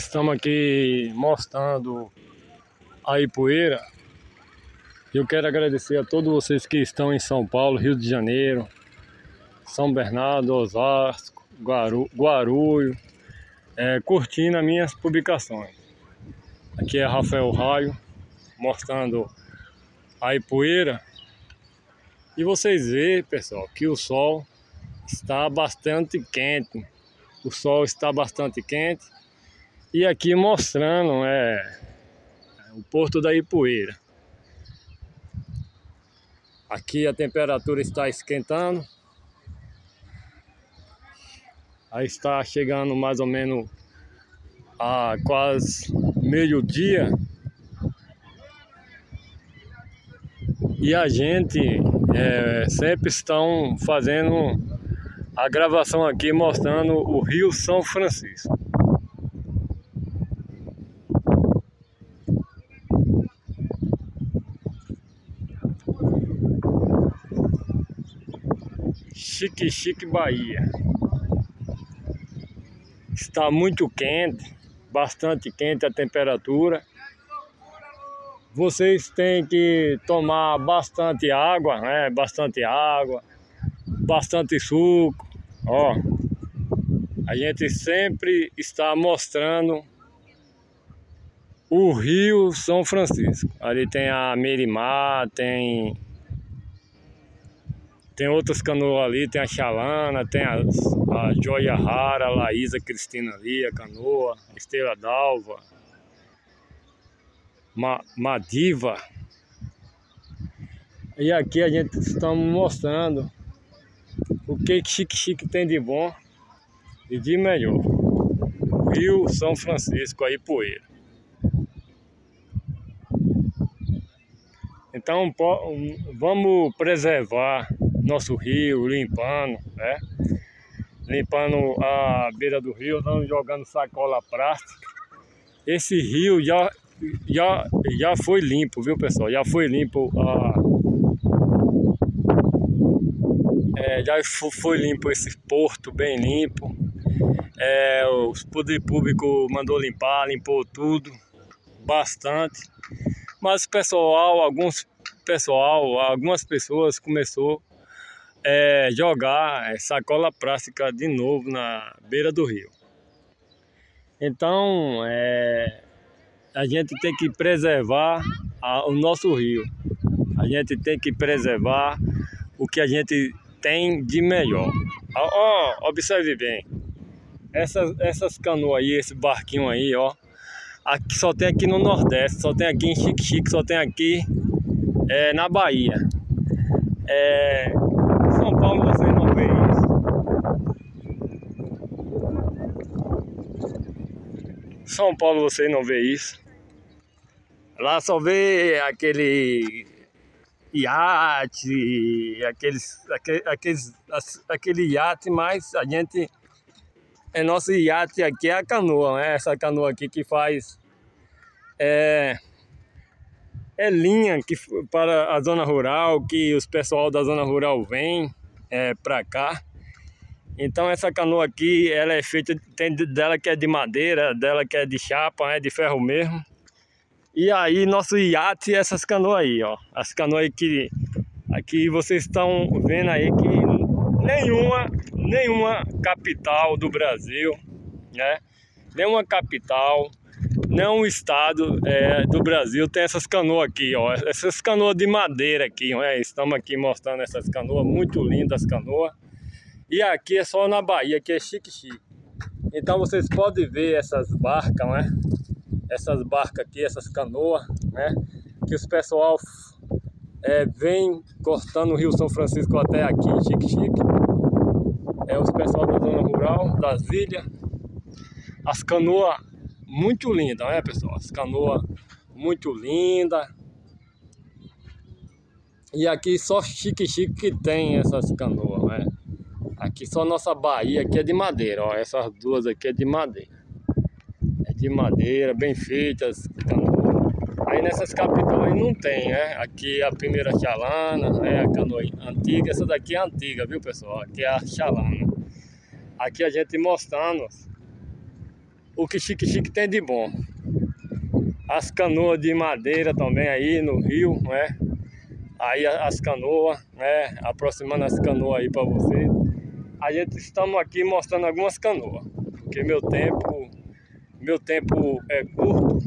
Estamos aqui mostrando a Ipueira. Eu quero agradecer a todos vocês que estão em São Paulo, Rio de Janeiro, São Bernardo, Osasco, Guaru, Guarulho, é, curtindo as minhas publicações. Aqui é Rafael Raio, mostrando a Ipueira. E vocês veem, pessoal, que o sol está bastante quente. O sol está bastante quente e aqui mostrando é, o Porto da Ipueira. Aqui a temperatura está esquentando. Aí está chegando mais ou menos a quase meio-dia. E a gente é, sempre estão fazendo a gravação aqui mostrando o Rio São Francisco. Chique Chique Bahia. Está muito quente, bastante quente a temperatura. Vocês têm que tomar bastante água, né? Bastante água, bastante suco. Ó, a gente sempre está mostrando o Rio São Francisco. Ali tem a Merimar, tem tem outras canoas ali, tem a Xalana, tem a, a Joia Rara, a Laísa Cristina ali, a canoa, a Estrela d'Alva, Ma, Madiva. E aqui a gente está mostrando o que Chique Chique tem de bom e de melhor. Rio São Francisco, aí Poeira. Então vamos preservar nosso rio, limpando, né? Limpando a beira do rio, não jogando sacola plástica. Esse rio já, já, já foi limpo, viu pessoal? Já foi limpo a... É, já foi limpo esse porto, bem limpo. É, o poder público mandou limpar, limpou tudo, bastante. Mas pessoal, alguns pessoal, algumas pessoas começou é, jogar sacola plástica de novo na beira do rio. Então, é, a gente tem que preservar a, o nosso rio. A gente tem que preservar o que a gente tem de melhor. Ó, observe bem. Essas, essas canoas aí, esse barquinho aí, ó. Aqui só tem aqui no Nordeste, só tem aqui em Chique Chique, só tem aqui é, na Bahia. É, são Paulo você não vê isso. São Paulo você não vê isso. Lá só vê aquele iate, aqueles, aqueles, aquele iate, mas a gente, é nosso iate aqui é a canoa, né? Essa canoa aqui que faz é, é linha que, para a zona rural, que os pessoal da zona rural vem é, para cá. Então essa canoa aqui, ela é feita, tem dela que é de madeira, dela que é de chapa, é de ferro mesmo. E aí nosso iate, essas canoas aí, ó. As canoas que aqui vocês estão vendo aí que nenhuma, nenhuma capital do Brasil, né? Nenhuma capital o estado é, do Brasil tem essas canoas aqui, ó. Essas canoas de madeira aqui, ó. Estamos aqui mostrando essas canoas, muito lindas canoas. E aqui é só na Bahia, aqui é chique chique. Então vocês podem ver essas barcas, né? Essas barcas aqui, essas canoas, né? Que os pessoal é, vem cortando o Rio São Francisco até aqui, chique chique. É os pessoal da zona rural, das ilhas. As canoas muito linda, né pessoal? As canoas muito linda. E aqui só chique chique que tem essas canoas? Aqui só nossa Bahia aqui é de madeira, ó. Essas duas aqui é de madeira. É de madeira, bem feitas, canoas. Aí nessas capitais não tem, né? Aqui é a primeira chalana, né? A canoa antiga. Essa daqui é antiga, viu pessoal? Aqui é a chalana. Aqui a gente mostrando o que Chique Chique tem de bom. As canoas de madeira também aí no rio, né? Aí as canoas, né? Aproximando as canoas aí para vocês. A gente estamos aqui mostrando algumas canoas, porque meu tempo, meu tempo é curto,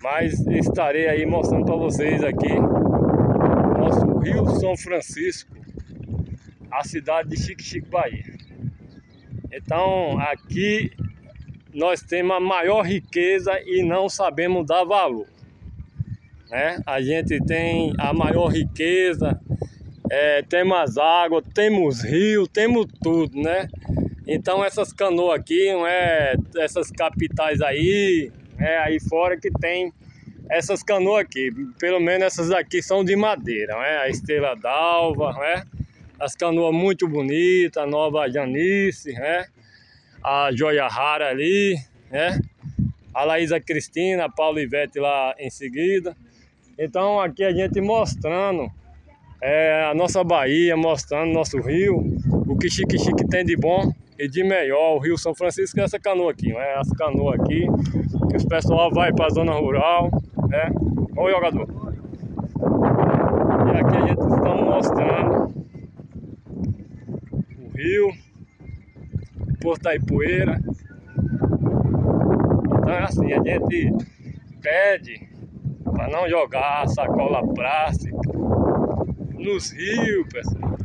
mas estarei aí mostrando para vocês aqui nosso Rio São Francisco, a cidade de Chique Chique Bahia. Então aqui nós temos a maior riqueza e não sabemos dar valor. Né? A gente tem a maior riqueza, é, temos água, temos rio, temos tudo, né? Então essas canoas aqui, não é essas capitais aí, é aí fora que tem essas canoas aqui. Pelo menos essas aqui são de madeira, né? A Estrela d'Alva, né? As canoas muito bonitas, a Nova Janice, né? A Joia Rara ali, né? A Laísa Cristina, a Paulo Ivete lá em seguida. Então aqui a gente mostrando é, a nossa Bahia, mostrando nosso rio, o que Chique Chique tem de bom e de melhor. O Rio São Francisco é essa canoa aqui, né? Essa canoa aqui, que os pessoal vai para a zona rural, né? Oi, jogador. E aqui a gente está mostrando o rio, Porto da Ipueira. Então é assim, a gente pede para não jogar sacola plástica nos rios, pessoal.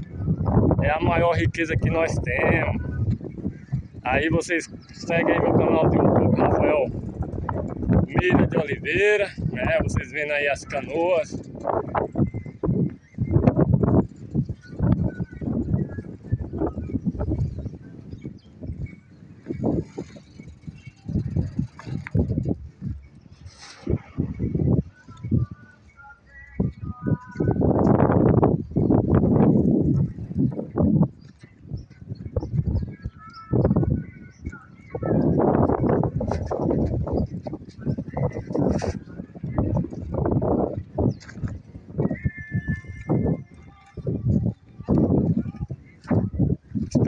É a maior riqueza que nós temos. Aí vocês seguem aí meu canal de YouTube, Rafael Milha de Oliveira, né? Vocês vendo aí as canoas.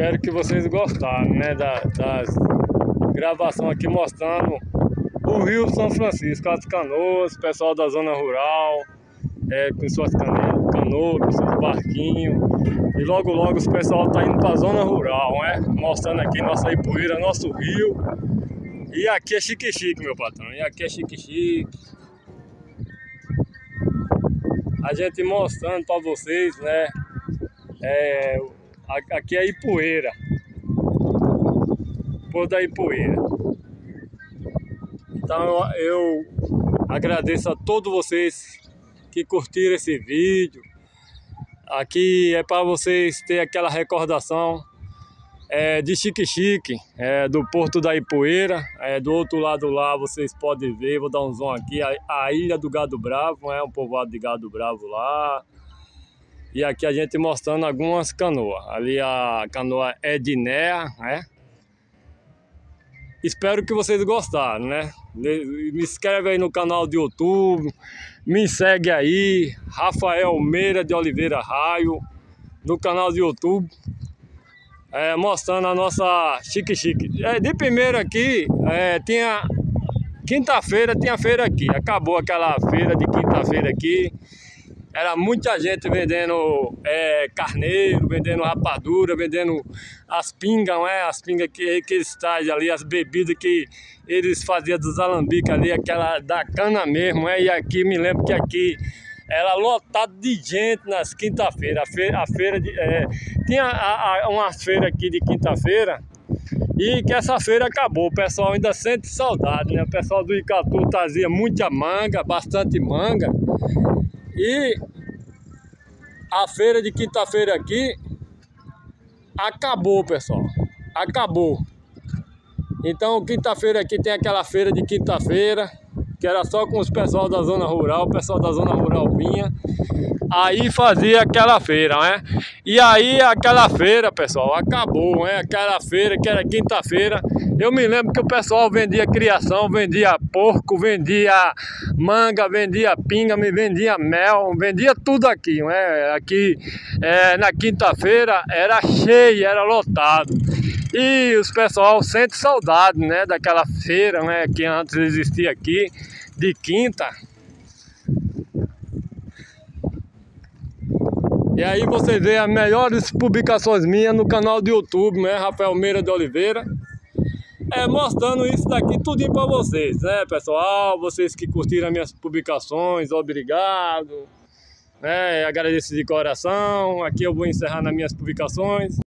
Espero que vocês gostaram, né, da, das gravação aqui mostrando o Rio São Francisco, as canoas, pessoal da zona rural, é, com suas canoas, com seus barquinhos. E logo logo os pessoal tá indo para a zona rural, né? Mostrando aqui nossa Ipuíra, nosso rio. E aqui é chique chique, meu patrão. E aqui é chique chique. A gente mostrando para vocês, né? É, Aqui é Ipueira. Pôr da Ipueira. Então eu agradeço a todos vocês que curtiram esse vídeo. Aqui é para vocês ter aquela recordação é, de Chique Chique, é, do Porto da Ipueira. É, do outro lado lá vocês podem ver, vou dar um zoom aqui, a, a Ilha do Gado Bravo, é um povoado de Gado Bravo lá. E aqui a gente mostrando algumas canoas. Ali a canoa Ednea, né? Espero que vocês gostaram, né? Me inscreve aí no canal do YouTube, me segue aí, Rafael Meira de Oliveira Raio, no canal do YouTube, é, mostrando a nossa chique chique. É, de primeiro aqui, é, tinha quinta-feira, tinha feira aqui, acabou aquela feira de quinta-feira aqui, era muita gente vendendo é, carneiro, vendendo rapadura, vendendo as pingas, não é? As pingas que, que eles trazem ali, as bebidas que eles faziam dos alambiques ali, aquela da cana mesmo, é? E aqui, me lembro que aqui era lotado de gente nas quinta-feira. A feira, a feira de, é, tinha a, a, uma feira aqui de quinta-feira e que essa feira acabou. O pessoal ainda sente saudade, né? O pessoal do Icatu trazia muita manga, bastante manga. E a feira de quinta-feira aqui acabou, pessoal. Acabou. Então, quinta-feira aqui tem aquela feira de quinta-feira, que era só com os pessoal da zona rural, o pessoal da zona rural vinha aí fazia aquela feira, né? E aí aquela feira, pessoal, acabou, né? Aquela feira que era quinta-feira, eu me lembro que o pessoal vendia criação, vendia porco, vendia manga, vendia pinga, me vendia mel, vendia tudo aqui, né? Aqui é, na quinta-feira era cheio, era lotado. E os pessoal sente saudade, né, daquela feira, né, que antes existia aqui, de quinta. E aí você vê as melhores publicações minhas no canal do YouTube, né, Rafael Meira de Oliveira. É, mostrando isso daqui tudinho para vocês, né, pessoal? Vocês que curtiram minhas publicações, obrigado. Né, agradeço de coração. Aqui eu vou encerrar nas minhas publicações.